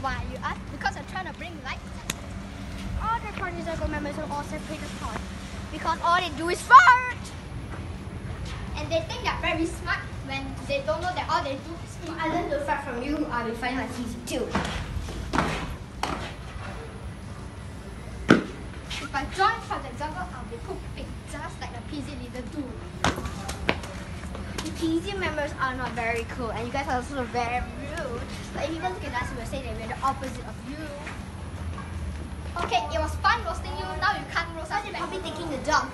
Why you ask? Because I'm trying to bring light. All the party circle members will all separate apart. Because all they do is fart. And they think they're very smart when they don't know that all they do is If I learn to fart from you, I'll be finding my easy too. If I join Jungle, I'll be pooping just like the PZ leader do. PZ members are not very cool, and you guys are also very rude. But if people look at us, we will say that we're the opposite of you. Okay, it was fun roasting you. Now you can't roast us back. probably taking the dog.